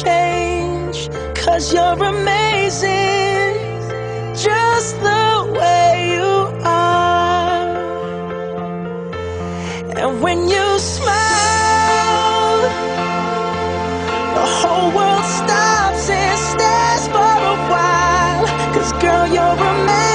change. Cause you're amazing, just the way you are. And when you smile, the whole world stops and stares for a while. Cause girl, you're amazing.